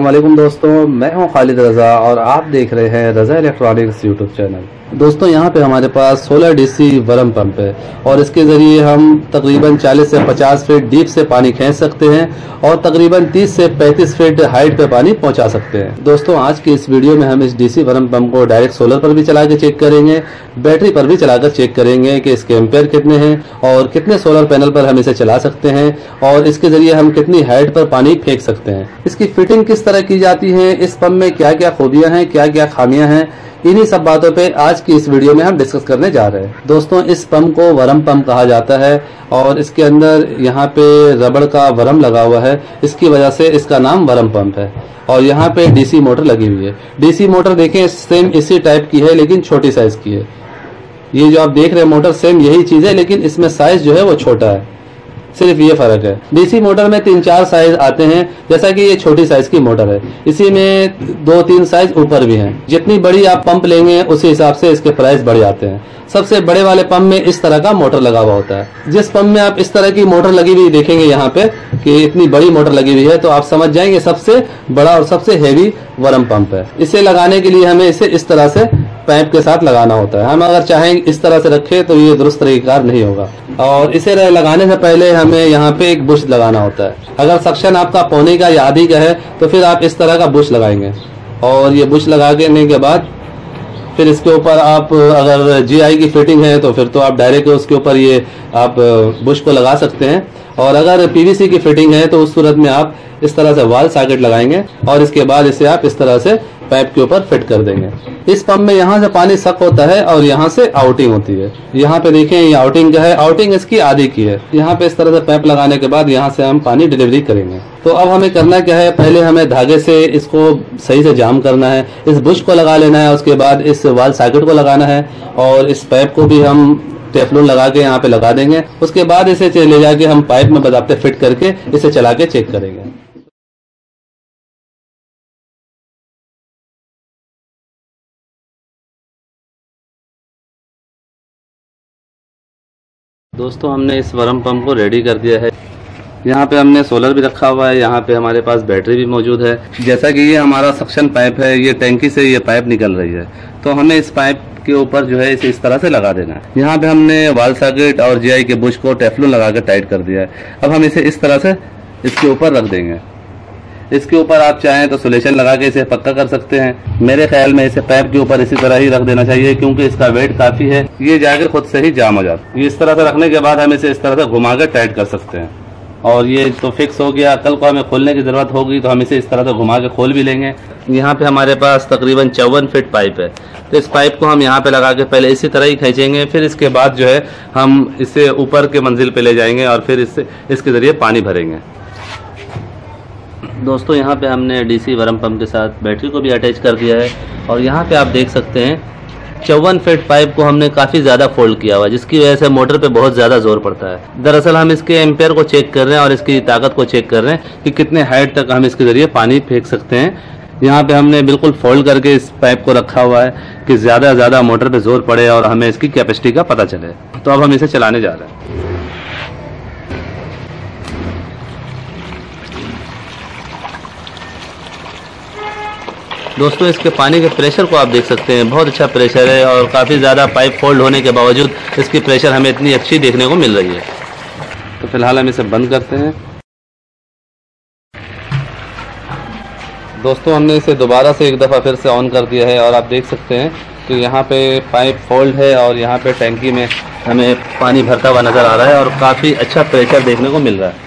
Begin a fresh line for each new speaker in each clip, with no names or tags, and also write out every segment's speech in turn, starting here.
वालेकुम दोस्तों, मैं हूँ खालिद रज़ा और आप देख रहे हैं रज़ा इलेक्ट्रॉनिक्स यूट्यूब चैनल। दोस्तों, यहाँ पे हमारे पास 16 डीसी वरम पंप है और इसके ज़रिए हम तकरीबन 40 से 50 फीट डीप से पानी खींच सकते हैं और तकरीबन 30 से 35 फीट हाइट पे पानी पहुँचा सकते हैं। दोस्तों, आज की इस वीडियो में हम इस डीसी वरम पंप को डायरेक्ट सोलर पर भी चला के चेक करेंगे, बैटरी पर भी चलाकर चेक करेंगे कि इसके एम्पेयर कितने हैं और कितने सोलर पैनल पर हम इसे चला सकते हैं और इसके ज़रिए हम कितनी हाइट पर पानी फेंक सकते हैं। इसकी फिटिंग किस तरह की जाती है, इस पंप में क्या क्या खूबियाँ हैं क्या क्या खामियाँ हैं इन्हीं सब बातों पे आज की इस वीडियो में हम डिस्कस करने जा रहे हैं। दोस्तों, इस पंप को वरम पंप कहा जाता है और इसके अंदर यहाँ पे रबड़ का वरम लगा हुआ है। इसकी वजह से इसका नाम वरम पंप है। और यहाँ पे डीसी मोटर लगी हुई है। डीसी मोटर देखें सेम इसी टाइप की है, लेकिन छोटी साइज़ की है। ये जो आप देख रहे हैं मोटर सेम यही चीज़ है, लेकिन इसमें साइज़ जो है वो छोटा है। सिर्फ़ ये फ़र्क है। डीसी मोटर में तीन चार साइज़ आते हैं, जैसा कि ये छोटी साइज़ की मोटर है। इसी में दो तीन साइज़ ऊपर भी हैं। जितनी बड़ी आप पंप लेंगे, उसी हिसाब से इसके प्राइस बढ़ जाते हैं। सबसे बड़े वाले पंप में इस तरह का मोटर लगा हुआ होता है। जिस पंप में आप इस तरह की मोटर लगी हुई देखेंगे यहाँ पे, कि इतनी बड़ी मोटर लगी हुई है तो आप समझ जाएँगे सबसे बड़ा और सबसे हैवी वरम पंप है। इसे लगाने के लिए हमें इसे इस तरह से पैप के साथ लगाना होता है। हम अगर चाहें इस तरह से रखें तो ये दुरुस्त तरीकेकार नहीं होगा। और इसे लगाने से पहले हमें यहाँ पे एक बुश लगाना होता है। अगर सक्शन आपका पौने का या आधी का है तो फिर आप इस तरह का बुश लगाएँगे। और ये बुश लगा के बाद फिर इसके ऊपर आप अगर जीआई की फिटिंग है तो फिर तो आप डायरेक्ट उसके ऊपर ये आप बुश को लगा सकते हैं। और अगर पीवीसी की फिटिंग है तो उस सूरत में आप इस तरह से वाल सॉकेट लगाएँगे। और इसके बाद इसे आप इस तरह से पाइप के ऊपर फिट कर देंगे। इस पंप में यहाँ से पानी सक होता है और यहाँ से आउटिंग होती है। यहाँ पे देखें ये आउटिंग का है आउटिंग इसकी आधी की है। यहाँ पे इस तरह से पाइप लगाने के बाद यहाँ से हम पानी डिलीवरी करेंगे। तो अब हमें करना क्या है, पहले हमें धागे से इसको सही से जाम करना है। इस बुश को लगा लेना है, उसके बाद इस वाल सॉकेट को लगाना है और इस पाइप को भी हम टेफलोन लगा के यहाँ पे लगा देंगे। उसके बाद इसे ले जाके हम पाइप में बदाबते फिट करके इसे चला के चेक करेंगे। दोस्तों, हमने इस वर्म पंप को रेडी कर दिया है। यहाँ पे हमने सोलर भी रखा हुआ है, यहाँ पे हमारे पास बैटरी भी मौजूद है। जैसा कि ये हमारा सक्शन पाइप है, ये टैंकी से ये पाइप निकल रही है। तो हमें इस पाइप के ऊपर जो है, इसे इस तरह से लगा देना है। यहाँ पे हमने वाल सर्किट और जीआई के बुश को टेफलून लगाकर टाइट कर दिया है। अब हम इसे इस तरह से इसके ऊपर रख देंगे। इसके ऊपर आप चाहें तो सोलेशन लगा के इसे पक्का कर सकते हैं। मेरे ख्याल में इसे पैप के ऊपर इसी तरह ही रख देना चाहिए, क्योंकि इसका वेट काफ़ी है। ये जाकर खुद से ही जाम हो जाता है। इस तरह से रखने के बाद हम इसे इस तरह से घुमा कर टाइट कर सकते हैं। और ये तो फिक्स हो गया। कल को हमें खोलने की ज़रूरत होगी तो हम इसे इस तरह से घुमा के खोल भी लेंगे। यहाँ पे हमारे पास तकरीबन चौवन फिट पाइप है। तो इस पाइप को हम यहाँ पे लगा के पहले इसी तरह ही खींचेंगे, फिर इसके बाद जो है हम इसे ऊपर के मंजिल पे ले जाएँगे और फिर इससे, इसके ज़रिए पानी भरेंगे। दोस्तों, यहाँ पे हमने डीसी वरम पंप के साथ बैटरी को भी अटैच कर दिया है और यहाँ पे आप देख सकते हैं, चौवन फीट पाइप को हमने काफ़ी ज़्यादा फोल्ड किया हुआ जिसकी वजह से मोटर पे बहुत ज़्यादा ज़ोर पड़ता है। दरअसल हम इसके एम्पेयर को चेक कर रहे हैं और इसकी ताकत को चेक कर रहे हैं कि कितने हाइट तक हम इसके ज़रिए पानी फेंक सकते हैं। यहाँ पे हमने बिल्कुल फोल्ड करके इस पाइप को रखा हुआ है कि ज़्यादा से ज़्यादा मोटर पे ज़ोर पड़े और हमें इसकी कैपेसिटी का पता चले। तो अब हम इसे चलाने जा रहे हैं। दोस्तों, इसके पानी के प्रेशर को आप देख सकते हैं। बहुत अच्छा प्रेशर है और काफ़ी ज़्यादा पाइप फोल्ड होने के बावजूद इसकी प्रेशर हमें इतनी अच्छी देखने को मिल रही है। तो फ़िलहाल हम इसे बंद करते हैं। दोस्तों, हमने इसे दोबारा से एक दफ़ा फिर से ऑन कर दिया है और आप देख सकते हैं कि यहाँ पे पाइप फोल्ड है और यहाँ पे टैंकी में हमें पानी भरता हुआ नज़र आ रहा है और काफ़ी अच्छा प्रेशर देखने को मिल रहा है।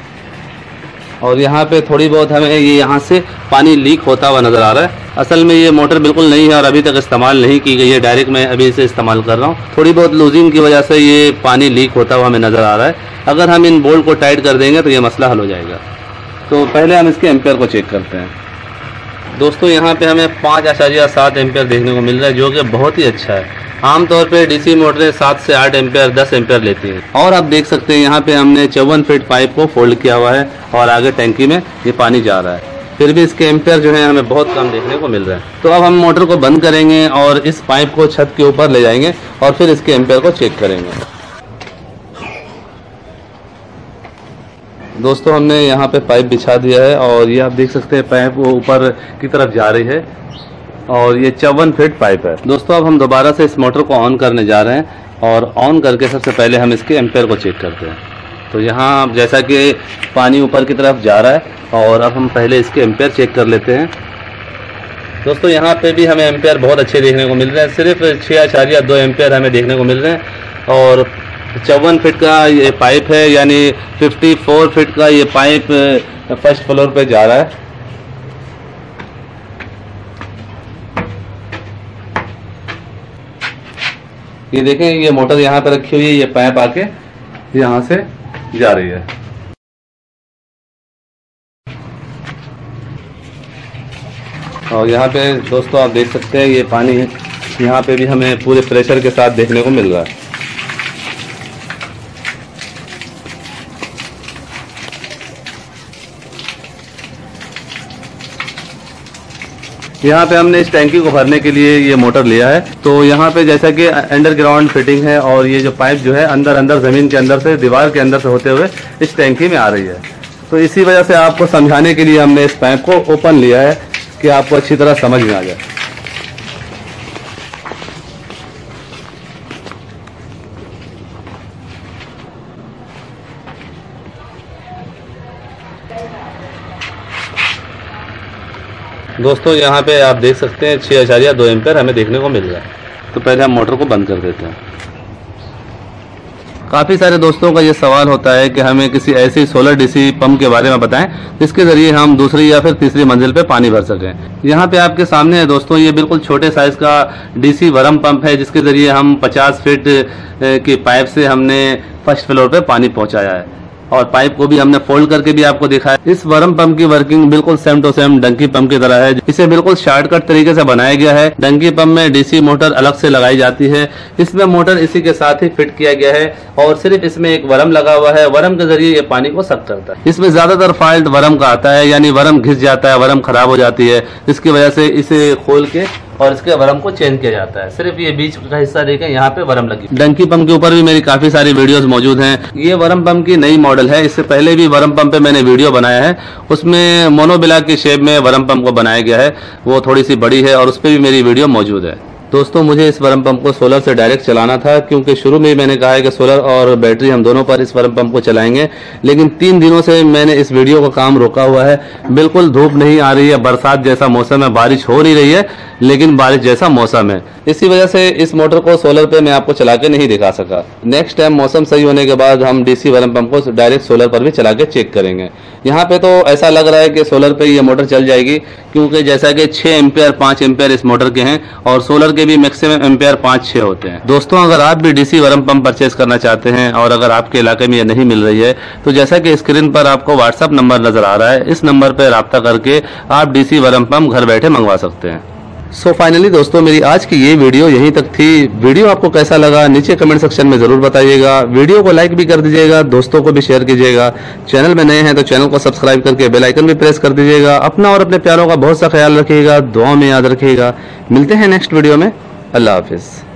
और यहाँ पे थोड़ी बहुत हमें ये यहाँ से पानी लीक होता हुआ नज़र आ रहा है। असल में ये मोटर बिल्कुल नहीं है और अभी तक इस्तेमाल नहीं की गई है। डायरेक्ट मैं अभी इसे इस्तेमाल कर रहा हूँ। थोड़ी बहुत लूजिंग की वजह से ये पानी लीक होता हुआ हमें नज़र आ रहा है। अगर हम इन बोल्ट को टाइट कर देंगे तो ये मसला हल हो जाएगा। तो पहले हम इसके एम्पेयर को चेक करते हैं। दोस्तों, यहाँ पे हमें पाँच आशारिया सात एम्पेयर देखने को मिल रहा है, जो कि बहुत ही अच्छा है। आमतौर पे डीसी मोटरें सात से आठ एम्पेयर, दस एम्पेयर लेती हैं। और आप देख सकते हैं यहाँ पे हमने चौवन फीट पाइप को फोल्ड किया हुआ है और आगे टैंकी में ये पानी जा रहा है। फिर भी इसके एम्पेयर जो है हमें बहुत कम देखने को मिल रहा है। तो अब हम मोटर को बंद करेंगे और इस पाइप को छत के ऊपर ले जाएँगे और फिर इसके एम्पेयर को चेक करेंगे। दोस्तों, हमने यहाँ पे पाइप बिछा दिया है और ये आप देख सकते हैं पाइप वो ऊपर की तरफ़ जा रही है। और ये चौवन फीट पाइप है। दोस्तों, अब हम दोबारा से इस मोटर को ऑन करने जा रहे हैं और ऑन करके सबसे पहले हम इसके एम्पेयर को चेक करते हैं। तो यहाँ जैसा कि पानी ऊपर की तरफ़ जा रहा है और अब हम पहले इसके एम्पेयर चेक कर लेते हैं। दोस्तों, यहाँ पे भी हमें एम्पेयर बहुत अच्छे देखने को मिल रहे हैं। सिर्फ़ छः आचार्य दो एम्पेयर हमें देखने को मिल रहे हैं और चौवन फिट का ये पाइप है, यानी 54 फीट का ये पाइप फ़र्स्ट फ्लोर पे जा रहा है। ये देखें, ये मोटर यहाँ पे रखी हुई है, ये पाइप आके यहाँ से जा रही है। और यहाँ पे दोस्तों आप देख सकते हैं, ये पानी यहाँ पे भी हमें पूरे प्रेशर के साथ देखने को मिल रहा है। यहाँ पे हमने इस टैंकी को भरने के लिए ये मोटर लिया है। तो यहाँ पे जैसा कि अंडरग्राउंड फिटिंग है और ये जो पाइप जो है अंदर अंदर ज़मीन के अंदर से, दीवार के अंदर से होते हुए इस टैंकी में आ रही है। तो इसी वजह से आपको समझाने के लिए हमने इस पाइप को ओपन लिया है कि आपको अच्छी तरह समझ में आ जाए। दोस्तों यहाँ पे आप देख सकते हैं छः आचार्य दो एम्पेयर हमें देखने को मिल रहा है। तो पहले हम मोटर को बंद कर देते हैं। काफ़ी सारे दोस्तों का ये सवाल होता है कि हमें किसी ऐसी सोलर डीसी पंप के बारे में बताएँ जिसके ज़रिए हम दूसरी या फिर तीसरी मंजिल पे पानी भर सकें। यहाँ पे आपके सामने है दोस्तों ये बिल्कुल छोटे साइज़ का डीसी वरम पंप है जिसके ज़रिए हम 50 फीट की पाइप से हमने फ़र्स्ट फ्लोर पे पानी पहुँचाया है। और पाइप को भी हमने फोल्ड करके भी आपको दिखाया इस वर्म पंप की वर्किंग बिल्कुल same to same donkey pump की तरह है। इसे बिल्कुल शॉर्टकट तरीके से बनाया गया है। डंकी पंप में डीसी मोटर अलग से लगाई जाती है। इसमें मोटर इसी के साथ ही फिट किया गया है और सिर्फ़ इसमें एक वरम लगा हुआ है। वरम के ज़रिए ये पानी को सख्त करता है। इसमें ज़्यादातर फॉल्ट वरम का आता है, यानी वरम घिस जाता है, वरम खराब हो जाती है। इसकी वजह से इसे खोल के और इसके वरम को चेंज किया जाता है। सिर्फ़ ये बीच का हिस्सा देखे, यहाँ पे वरम लगी डंकी पंप के ऊपर भी मेरी काफ़ी सारी वीडियोस मौजूद हैं। ये वरम पंप की नई मॉडल है। इससे पहले भी वरम पंप पे मैंने वीडियो बनाया है। उसमें मोनोबिला के शेप में वरम पंप को बनाया गया है। वो थोड़ी सी बड़ी है और उस पर भी मेरी वीडियो मौजूद है। दोस्तों, मुझे इस वर्म पंप को सोलर से डायरेक्ट चलाना था, क्योंकि शुरू में मैंने कहा है कि सोलर और बैटरी हम दोनों पर इस वर्म पंप को चलाएँगे, लेकिन तीन दिनों से मैंने इस वीडियो का काम रोका हुआ है। बिल्कुल धूप नहीं आ रही है, बरसात जैसा मौसम है, बारिश हो नहीं रही है, लेकिन बारिश जैसा मौसम है। इसी वजह से इस मोटर को सोलर पर मैं आपको चला के नहीं दिखा सका। नेक्स्ट टाइम मौसम सही होने के बाद हम डीसी वर्म पंप को डायरेक्ट सोलर पर भी चला के चेक करेंगे। यहाँ पे तो ऐसा लग रहा है कि सोलर पे ये मोटर चल जाएगी, क्योंकि जैसा कि छह एम्पेयर, पाँच एम्पेयर इस मोटर के हैं और सोलर के भी मैक्सिमम एम्पेयर पाँच, छह होते हैं। दोस्तों, अगर आप भी डीसी वर्म पंप परचेज करना चाहते हैं और अगर आपके इलाके में ये नहीं मिल रही है तो जैसा कि स्क्रीन पर आपको व्हाट्सअप नंबर नज़र आ रहा है, इस नंबर पर रबता करके आप डीसी सी पंप घर बैठे मंगवा सकते हैं। सो so फाइनली दोस्तों, मेरी आज की ये वीडियो यहीं तक थी। वीडियो आपको कैसा लगा, नीचे कमेंट सेक्शन में ज़रूर बताइएगा। वीडियो को लाइक भी कर दीजिएगा, दोस्तों को भी शेयर कीजिएगा। चैनल में नए हैं तो चैनल को सब्सक्राइब करके बेल आइकन भी प्रेस कर दीजिएगा। अपना और अपने प्यारों का बहुत सा ख्याल रखिएगा दुआ में याद रखिएगा। मिलते हैं नेक्स्ट वीडियो में। अल्लाह हाफिज़।